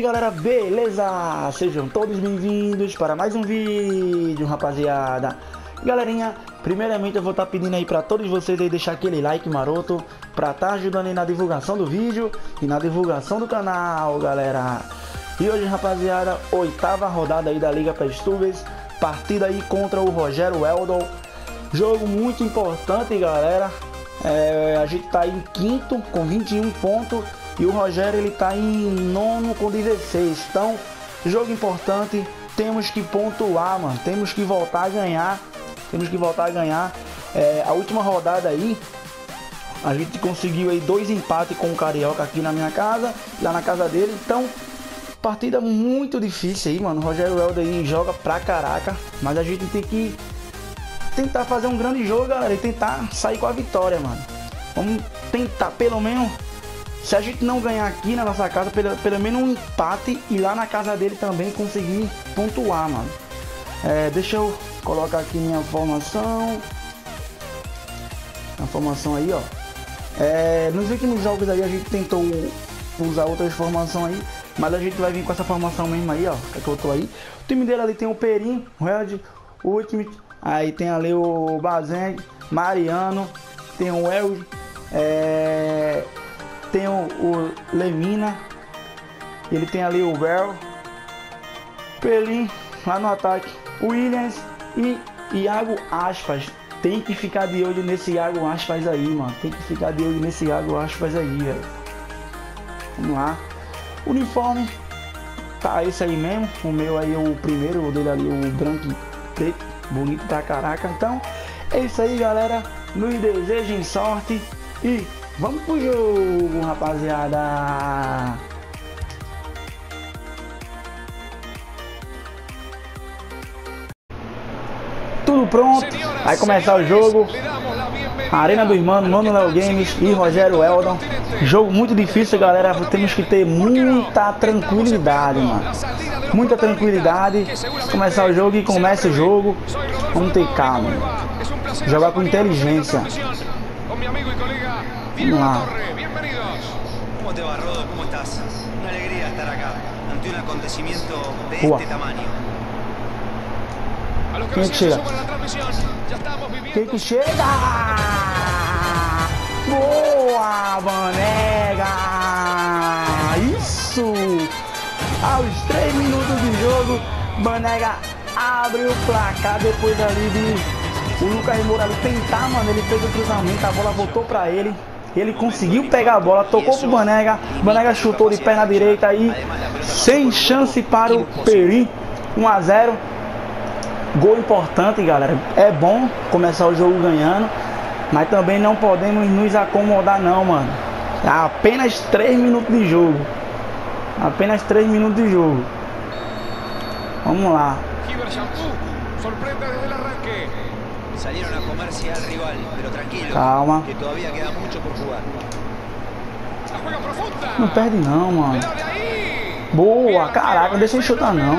Galera, beleza? Sejam todos bem-vindos para mais um vídeo, rapaziada. Galerinha, primeiramente eu vou estar tá pedindo aí para todos vocês aí deixar aquele like maroto para estar tá ajudando aí na divulgação do vídeo e na divulgação do canal, galera. E hoje, rapaziada, oitava rodada aí da Liga Pestubes, partida aí contra o Rogério Eldon. Jogo muito importante, galera. É, a gente tá em quinto com 21 pontos e o Rogério ele tá em nono com 16. Então, jogo importante, temos que pontuar, mano. Temos que voltar a ganhar. Temos que voltar a ganhar. É, a última rodada aí, a gente conseguiu aí dois empates com o Carioca aqui na minha casa, lá na casa dele. Então, partida muito difícil aí, mano. O Rogério Helder aí joga pra caraca, mas a gente tem que tentar fazer um grande jogo, galera, e tentar sair com a vitória, mano. Vamos tentar pelo menos se a gente não ganhar aqui na nossa casa, pelo, pelo menos um empate e lá na casa dele também conseguir pontuar, mano. É, deixa eu colocar aqui minha formação. A formação aí, ó. É, nos últimos jogos aí a gente tentou usar outras formações aí, mas a gente vai vir com essa formação mesmo aí, ó, que eu tô aí. O time dele ali tem o Perim, o Red, o Ultimate, aí tem ali o Bazeng, Mariano, tem o El, é, tem o, o Lemina, ele tem ali o Bell, Pelin lá no ataque, Williams e Iago Aspas. Tem que ficar de olho nesse Iago Aspas aí, mano. Tem que ficar de olho nesse Iago Aspas aí, velho. Vamos lá. Uniforme. Tá esse aí mesmo. O meu aí, o primeiro, o dele ali, o branco e preto. Bonito pra caraca. Então, é isso aí, galera. Nos desejem sorte e Vamos pro jogo, rapaziada! Tudo pronto, vai começar o jogo. Arena dos Manos, Mano Léo Games e Rogério Eldon. Jogo muito difícil, galera. Temos que ter muita tranquilidade, mano. Muita tranquilidade. Começar o jogo e começa o jogo. Vamos ter calma. Jogar com inteligência. Vamos bienvenidos. ¿Cómo te va, Rodo? ¿Cómo estás? Una alegría estar acá, ante un acontecimiento de Uah. este tamaño. A los que Quem chega? La transmisión, ya estamos viviendo... Quem que chega? Boa, Banega! Isso! Aos 3 minutos de jogo, Banega abre o placar depois ali de o Lucas Moura tentar, mano. Ele fez o cruzamento, a bola voltou pra ele. Ele conseguiu pegar a bola, tocou pro Banega. Banega chutou de perna direita aí. Sem chance para o Peri. 1 a 0. Gol importante, galera. É bom começar o jogo ganhando. Mas também não podemos nos acomodar não, mano. Apenas 3 minutos de jogo. Apenas 3 minutos de jogo. Vamos lá. Salieron a comerse al rival, pero tranquilo. Calma. Que todavía queda mucho por jugar. Não perde não, mano. Boa, caraca, deixa ele chutar não.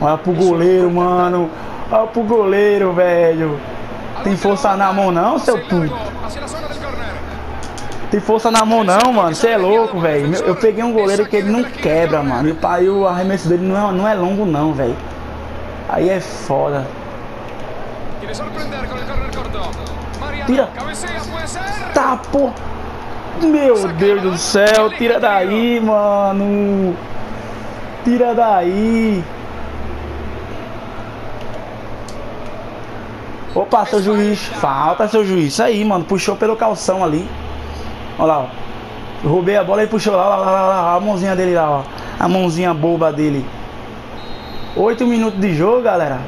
Olha pro goleiro, mano. Olha pro goleiro, velho. Tem força na mão não, seu puto. Tem força na mão não, mano. Você é louco, velho. Eu peguei um goleiro que ele não quebra, mano. E o pai, o arremesso dele não é, não é longo não, velho. Aí é foda. Tira. Tá, pô. Meu Deus do céu. Tira daí, mano. Tira daí. Opa, seu juiz. Falta, seu juiz. Isso aí, mano. Puxou pelo calção ali. Olha lá, ó. roubei a bola e puxou lá, lá, lá, lá, lá, a mãozinha dele lá, ó. A mãozinha boba dele. 8 minutos de jogo, galera.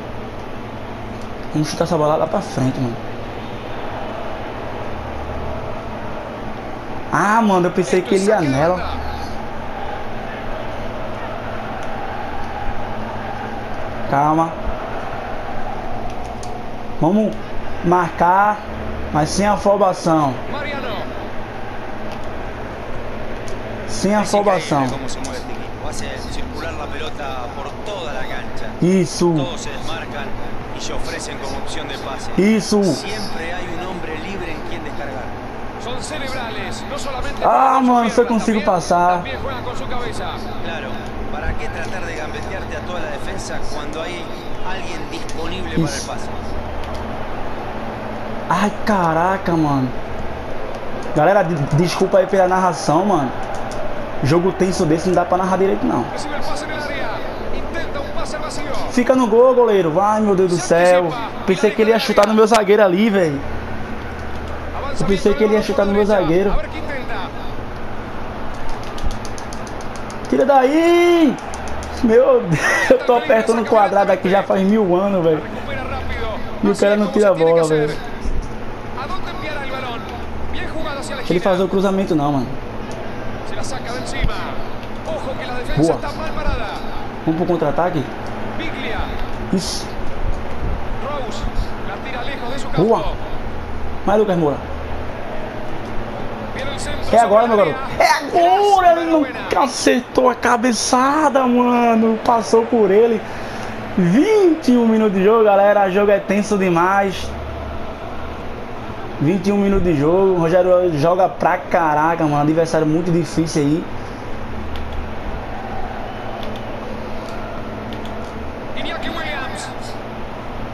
Vamos chutar essa bola lá pra frente, mano. Ah, mano, eu pensei que ele ia nela. Calma. Vamos marcar, mas sem afobação. Sem afobação. Isso. Todos se desmarcan y se ofrecen como opción de pase. Isso. Siempre hay un hombre libre en quien descargar. Son Ah, mano, se eu consigo passar. Claro, ¿para qué tratar de gambetearte a toda la defensa cuando hay alguien disponible para el pase? Ai, caraca, mano. Galera, desculpa aí pela narração, mano. Jogo tenso desse não dá pra narrar direito, não. Fica no gol, goleiro. Vai, meu Deus do céu. Pensei que ele ia chutar no meu zagueiro ali, velho. Pensei que ele ia chutar no meu zagueiro. Tira daí! Meu Deus, eu tô apertando o quadrado aqui já faz mil anos, velho. E o cara não tira a bola, velho. Ele fazer o cruzamento não, mano. Boa. Vamos pro contra-ataque? Isso. Boa. Mais Lucas Moura. É agora, meu garoto. É agora! Ele não acertou a cabeçada, mano. Passou por ele. 21 minutos de jogo, galera. O jogo é tenso demais. 21 minutos de jogo. O Rogério joga pra caraca, mano. Adversário muito difícil aí.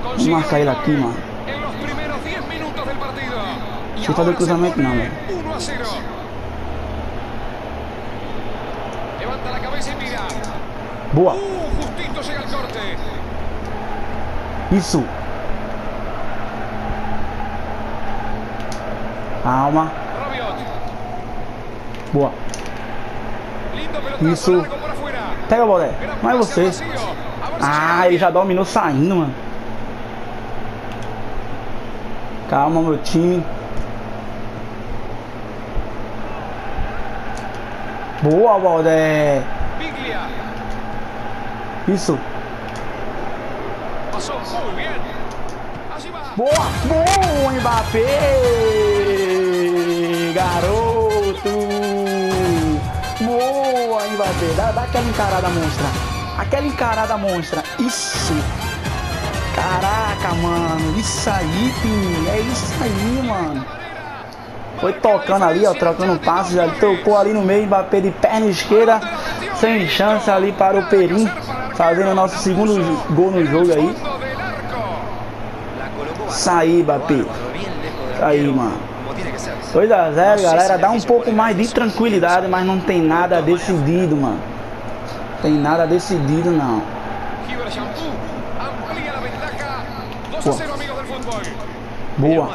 Vamos marcar ele aqui, mano. Deixa eu fazer o cruzamento não, velho. Boa. Isso. Calma. Boa. Isso. Pega a bola. Mas você. Ah, ele já dominou saindo, mano. Calma, meu time. Boa, Valdé. Isso. Boa, boa, Mbappé. Boa, Mbappé. Dá, dá aquela encarada monstra. Aquela encarada monstra. Isso. Caraca, mano. Isso aí, filho. É isso aí, mano. Foi tocando ali, ó, trocando passos, já tocou ali no meio, Mbappé de perna esquerda, sem chance ali para o Perim, fazendo o nosso segundo gol no jogo aí. Saí, Mbappé. Aí, mano. 2 a 0 galera. Dá um pouco mais de tranquilidade, mas não tem nada decidido, mano. Tem nada decidido, não. Boa. Boa.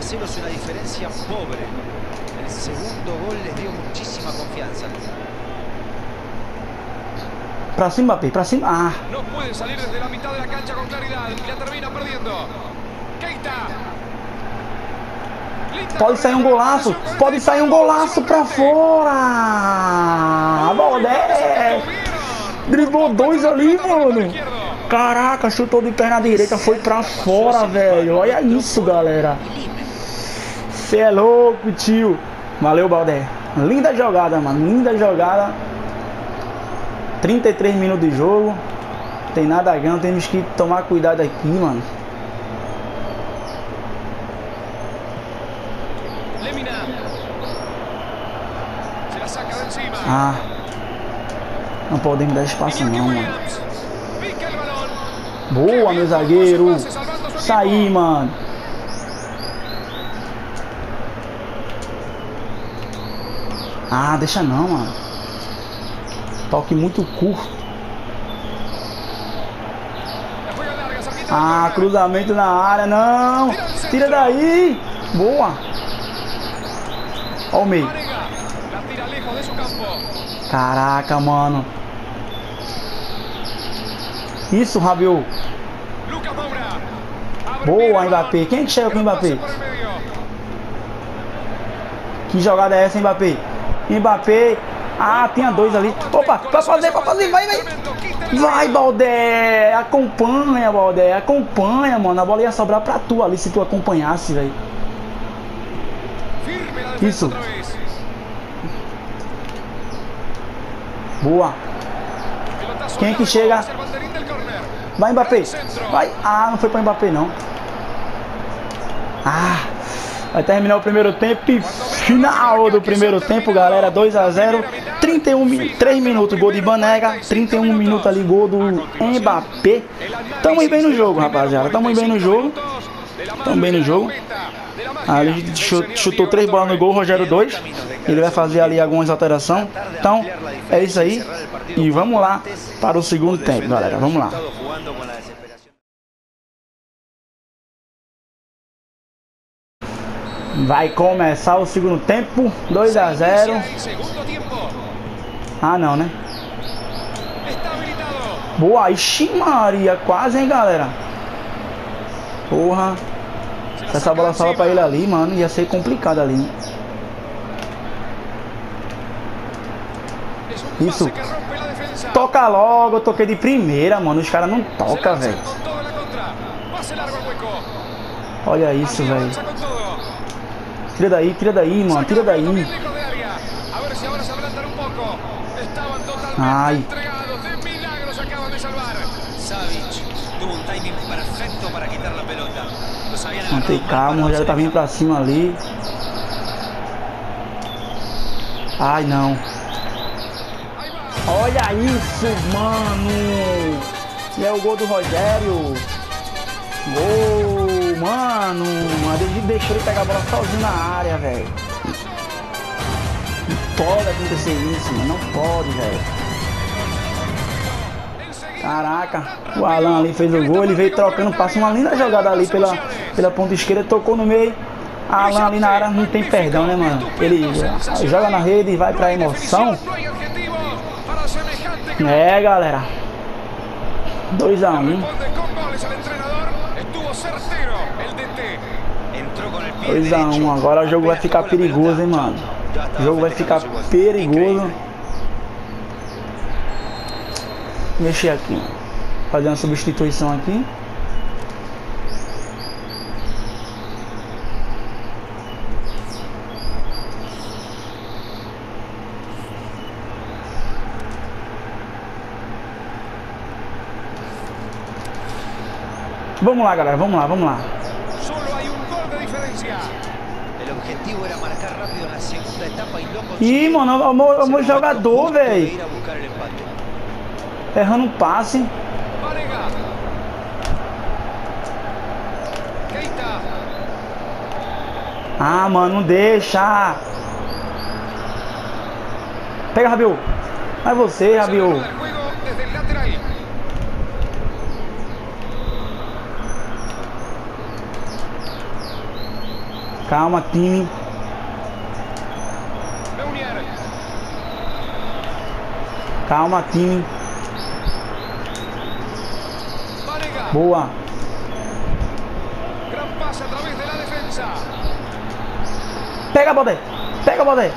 Para cima, Mbappé, para cima. Ah. No puede salir desde la mitad de la cancha con claridad y la termina perdiendo. Keita. Pode sair um golaço, pode sair um golaço pra fora. A Baldé driblou dois ali, mano. Caraca, chutou de perna direita, foi pra fora, velho. Olha isso, galera. Você é louco, tio. Valeu, Baldé. Linda jogada, mano. Linda jogada. 33 minutos de jogo. Tem nada a ganhar. Temos que tomar cuidado aqui, mano. Ah. Não podemos dar espaço não, mano. Boa, meu zagueiro. Saí, mano. Ah, deixa não, mano. Toque muito curto. Ah, cruzamento na área, não. Tira daí. Boa. Ó o meio. Caraca, mano. Isso, Rabiot. Boa, Mbappé. Quem que chega com o Mbappé? Que jogada é essa, Mbappé? Mbappé. Ah, tinha dois ali. Opa, pra fazer, pra fazer, vai, vai. Vai, Baldé. Acompanha, Baldé. Acompanha, mano. A bola ia sobrar pra tu ali se tu acompanhasse, velho. Isso. Boa. Quem é que chega? Vai, Mbappé. Vai. Ah, não foi pra Mbappé, não. Ah. Vai terminar o primeiro tempo e Final do primeiro tempo, galera. 2 a 0 31, 3 minutos gol de Banega. 31 minutos ali gol do Mbappé. Tamo bem no jogo, rapaziada. Tamo bem no jogo. Tamo bem no jogo. Ali chutou 3 bolas no gol, Rogério 2. Ele vai fazer ali algumas alterações. Então, é isso aí. E vamos lá para o segundo tempo, galera. Vamos lá. Vai começar o segundo tempo, 2 a 0. Ah, não, né? Boa, ixi Maria, quase, hein, galera? Porra. Se essa bola sala pra ele ali, mano, ia ser complicado ali. Isso. Toca logo, eu toquei de primeira, mano. Os caras não tocam, velho. Olha isso, velho. Tira daí, tira daí, mano. Tira daí. Ai. Mantei calma, já tá vindo pra cima ali. Ai, não. Olha isso, mano. E é o gol do Rogério. Gol, mano. Ele deixou ele pegar a bola sozinho na área, velho. Não pode acontecer isso, mano. Não pode, velho. Caraca, o Alan ali fez o gol, ele veio trocando, passa uma linda jogada ali pela, pela ponta esquerda, tocou no meio. Alan ali na área não tem perdão, né, mano? Ele joga na rede e vai pra emoção. É, galera. 2x1. Um. 2x1. Um. Agora o jogo vai ficar perigoso, hein, mano. O jogo vai ficar perigoso. Mexer aqui. Fazer uma substituição aqui. Vamos lá, galera, vamos lá, vamos lá. Ih, mano, o meu, o meu jogador, velho. Errando um passe. Ah, mano, não deixa. Pega, Rabiu. Vai você, Rabiu. Calma, time. Calma, time. Boa. Pega, Bodé. Pega, Bodé.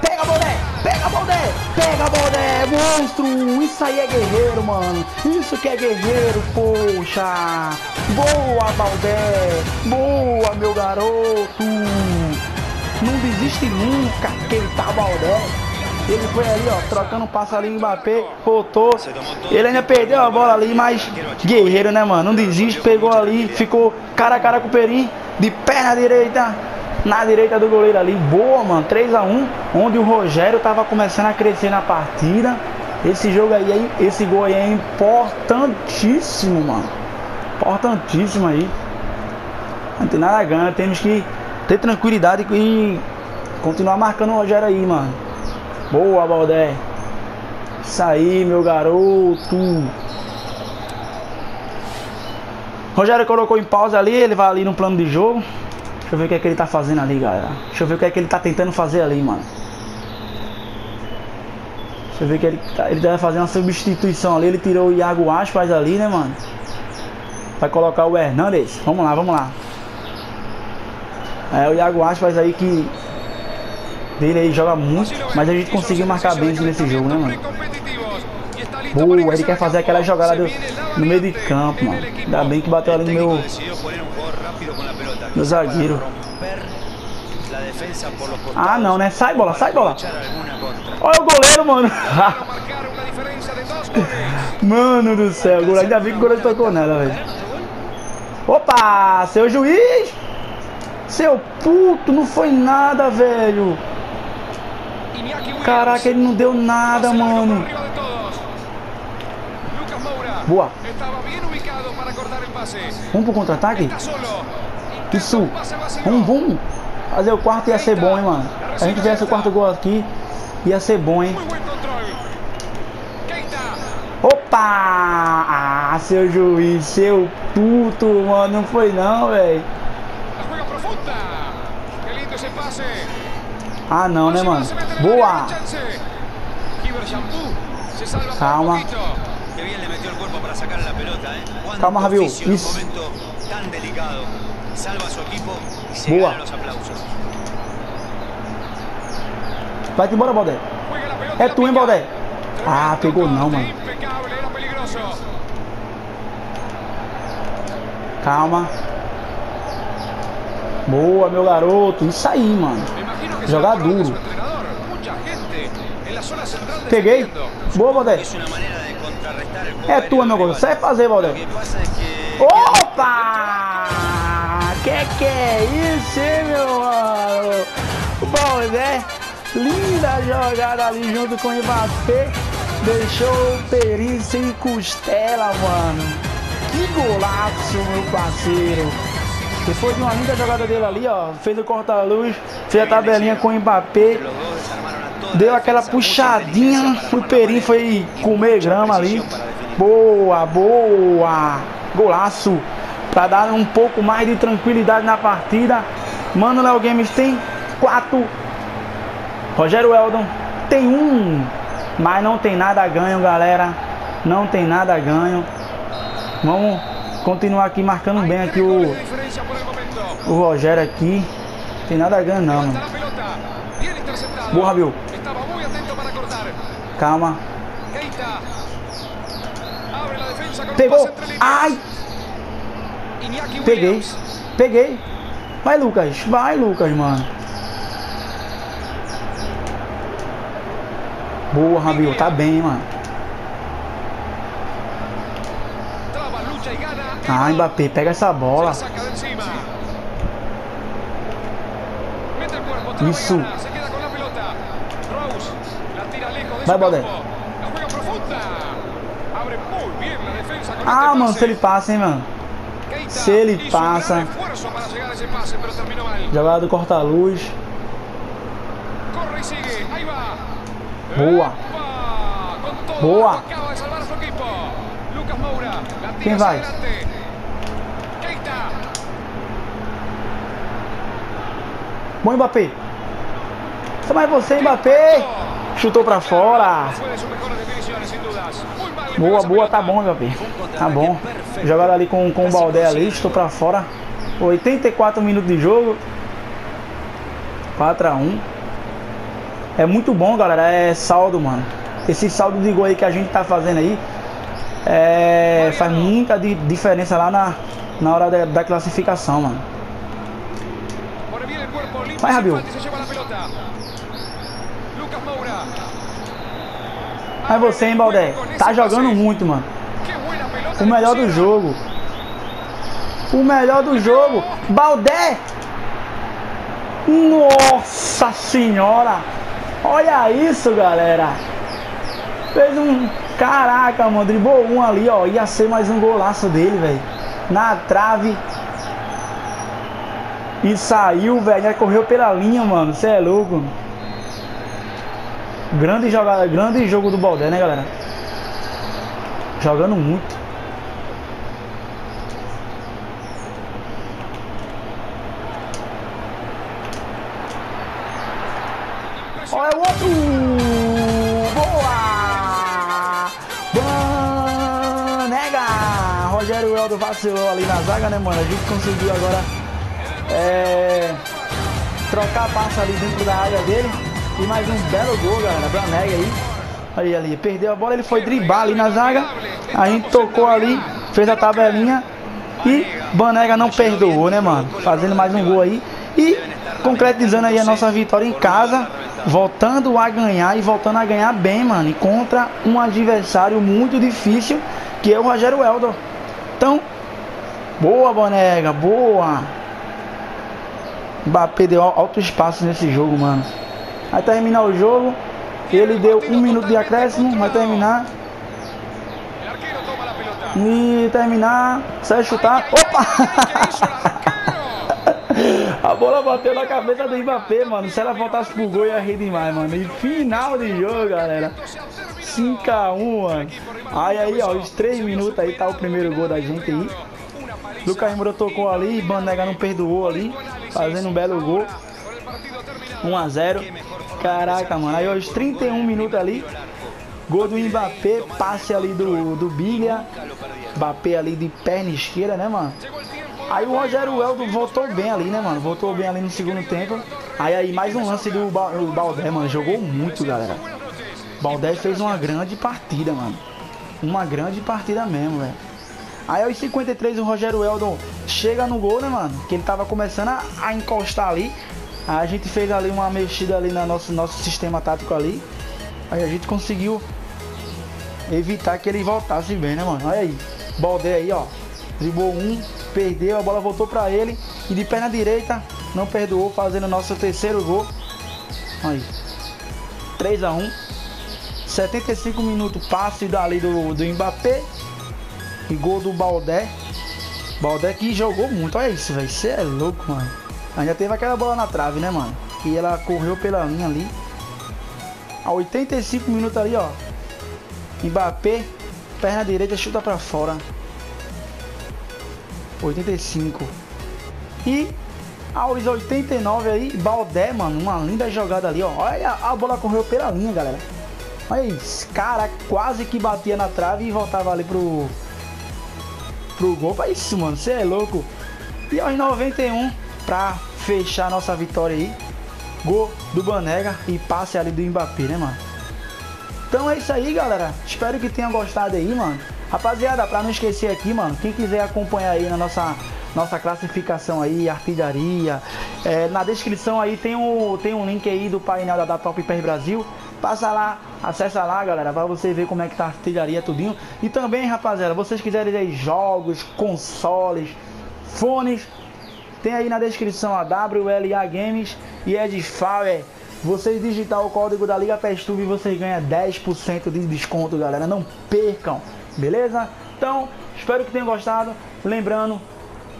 Pega, Bodé. Pega, Bodé. Pega, Bodé. Monstro. Isso aí é guerreiro, mano. Isso que é guerreiro, poxa. Boa, Baldé! Boa, meu garoto! Não desiste nunca, que ele tá Baldé. Ele foi ali, ó, trocando passo ali, Mbappé, voltou. Ele ainda perdeu a bola ali, mas guerreiro, né, mano? Não desiste, pegou ali, ficou cara a cara com o Perim, de perna direita, na direita do goleiro ali. Boa, mano, 3 a 1 onde o Rogério tava começando a crescer na partida. Esse jogo aí, esse gol aí é importantíssimo, mano importantíssimo aí. Não tem nada a ganhar, temos que ter tranquilidade e continuar marcando o Rogério aí, mano. Boa, Baldé. Isso aí, meu garoto. Rogério colocou em pausa ali, ele vai ali no plano de jogo. Deixa eu ver o que é que ele tá fazendo ali, galera. Deixa eu ver o que é que ele tá tentando fazer ali, mano. Deixa eu ver que ele, tá, ele deve fazer uma substituição ali. Ele tirou o Iago Aspas ali, né, mano? Vai colocar o Hernandes. Vamos lá, vamos lá. É o Iago Aspas aí que dele aí joga muito, mas a gente conseguiu marcar bem nesse jogo, né, mano? Boa, ele quer fazer aquela jogada do, no meio de campo, mano. Ainda bem que bateu ali no meu, meu zagueiro. Ah, não, né? Sai bola, sai bola. Olha o goleiro, mano. mano do céu, ainda bem que o goleiro tocou nela, velho. Opa, seu juiz! Seu puto, não foi nada, velho. Caraca, ele não deu nada, mano. Boa. Vamos pro contra-ataque? Isso. Vamos, vamos. Fazer o quarto ia ser bom, hein, mano. Se a gente tivesse o quarto gol aqui, ia ser bom, hein. Opa! Ah, seu juiz, seu puto, mano. Não foi não, velho. Ah, não, né, mano? Boa! Calma. Calma, Rabiu. Isso. Boa. Vai embora, Baldé. É tu, hein, Baldé? Ah, pegou não, mano. Calma. Boa, meu garoto. Isso aí, mano. Jogar duro. Peguei. Boa, Baldé. É tua, meu garoto. Sai fazer, Baldé. Opa! Que que é isso, hein, meu mano? Baldé. Linda jogada ali junto com o Mbappé. Deixou o Perim sem costela, mano. Que golaço, meu parceiro. Depois de uma linda jogada dele ali, ó. Fez o corta-luz, fez a tabelinha com o Mbappé. Deu aquela puxadinha. O Perim foi comer grama ali. Boa, boa. Golaço. Pra dar um pouco mais de tranquilidade na partida. Mano, Léo Games tem quatro. Rogério Eldon tem um. Mas não tem nada ganho, galera. Não tem nada ganho. Vamos continuar aqui marcando bem aqui o, o Rogério aqui. Tem nada a ganho não, mano. Boa, Rabiu. Calma. Pegou. Ai. Peguei. Peguei. Vai, Lucas. Vai, Lucas, mano. Boa, Rabiu. Tá bem, mano. Ah, Mbappé, pega essa bola. Isso. Vai, Baldé. Ah, mano, se ele passa, hein, mano. Se ele passa. Jogada do corta-luz. Boa. Boa. Quem vai? Bom, Mbappé. Mas você, Mbappé. Chutou pra fora. Boa, boa, tá bom, Mbappé. Tá bom. Jogada ali com, com o Baldé ali, chutou pra fora. 84 minutos de jogo. 4 a 1 É muito bom, galera. É saldo, mano. Esse saldo de gol aí que a gente tá fazendo aí é, faz muita diferença lá na, na hora da, da classificação, mano. Vai, Rabiu. Vai você, hein, Baldé. Tá jogando muito, mano. O melhor do jogo. O melhor do jogo. Baldé. Nossa senhora. Olha isso, galera. Fez um... Caraca, mano. Driblou um ali, ó. Ia ser mais um golaço dele, velho. Na trave. E saiu, velho. Correu pela linha, mano. Você é louco. Grande jogada, grande jogo do Baldé, né, galera? Jogando muito. Olha o outro! Boa! Banega! Rogério Eldo vacilou ali na zaga, né, mano? A gente conseguiu agora é, trocar a passa ali dentro da área dele. E mais um belo gol, galera. Banega aí. Aí, ali. Perdeu a bola, ele foi driblar ali na zaga. A gente tocou ali, fez a tabelinha. E Banega não perdoou, né, mano? Fazendo mais um gol aí. E concretizando aí a nossa vitória em casa. Voltando a ganhar e voltando a ganhar bem, mano. E contra um adversário muito difícil, que é o Rogério Eldor. Então, boa, Banega, boa. Mbappé deu alto espaço nesse jogo, mano. Vai terminar o jogo. Ele deu um minuto de acréscimo. Vai terminar. E terminar. Sai chutar. Opa! A bola bateu na cabeça do Mbappé, mano. Se ela voltasse pro gol, ia rir demais, mano. E final de jogo, galera. 5x1, mano. Aí, aí, ó, os 3 minutos aí tá o primeiro gol da gente aí. Lucas Moura tocou ali, Banega não perdoou ali, fazendo um belo gol. 1x0. Caraca, mano. Aí, ó, os 31 minutos ali. Gol do Mbappé, passe ali do, do Biglia. Mbappé ali de perna esquerda, né, mano? Aí o Rogério Weldo voltou bem ali, né, mano? Voltou bem ali no segundo tempo. Aí aí mais um lance do ba Baldé, mano. Jogou muito, galera. Baldé fez uma grande partida, mano. Uma grande partida mesmo, velho. Aí aos 53 o Rogério Weldon chega no gol, né, mano? Que ele tava começando a, a, encostar ali. Aí a gente fez ali uma mexida ali no nosso, nosso sistema tático ali. Aí a gente conseguiu evitar que ele voltasse bem, né, mano? Olha aí. Baldé aí, ó. Driblou um, perdeu, a bola voltou para ele e de perna direita não perdoou, fazendo nosso terceiro gol. Aí, 3 a 1 75 minutos, passe dali do, do Mbappé e gol do Baldé. Baldé que jogou muito, olha isso, velho. Você é louco, mano. Ainda teve aquela bola na trave, né, mano? E ela correu pela linha ali. A 85 minutos ali, ó. Mbappé, perna direita, chuta pra fora. 85. E aos 89 aí, Baldé, mano, uma linda jogada ali, ó. Olha, a bola correu pela linha, galera. Olha isso, cara, quase que batia na trave e voltava ali pro pro gol. Olha isso, mano, você é louco. E aos 91 pra fechar nossa vitória aí, gol do Banega e passe ali do Mbappé, né, mano? Então é isso aí, galera. Espero que tenham gostado aí, mano. Rapaziada, pra não esquecer aqui, mano, quem quiser acompanhar aí na nossa, nossa classificação aí, artilharia, é, na descrição aí tem um, tem um link aí do painel da, da Top Pair Brasil. Passa lá, acessa lá, galera, pra você ver como é que tá a artilharia tudinho. E também, rapaziada, vocês quiserem aí jogos, consoles, fones, tem aí na descrição a WLA Games e Edifier. Vocês digitar o código da Liga PESTUB e vocês ganham 10% de desconto, galera. Não percam! Beleza? Então, espero que tenham gostado. Lembrando,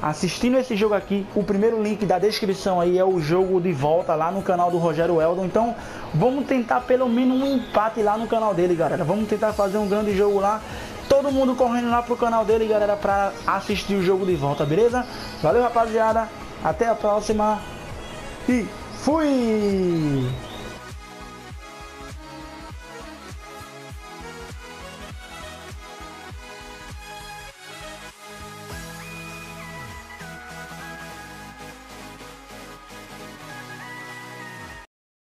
assistindo esse jogo aqui, o primeiro link da descrição aí é o jogo de volta lá no canal do Rogério Eldon. Então, vamos tentar pelo menos um empate lá no canal dele, galera. Vamos tentar fazer um grande jogo lá. Todo mundo correndo lá pro canal dele, galera, para assistir o jogo de volta, beleza? Valeu, rapaziada. Até a próxima. E fui!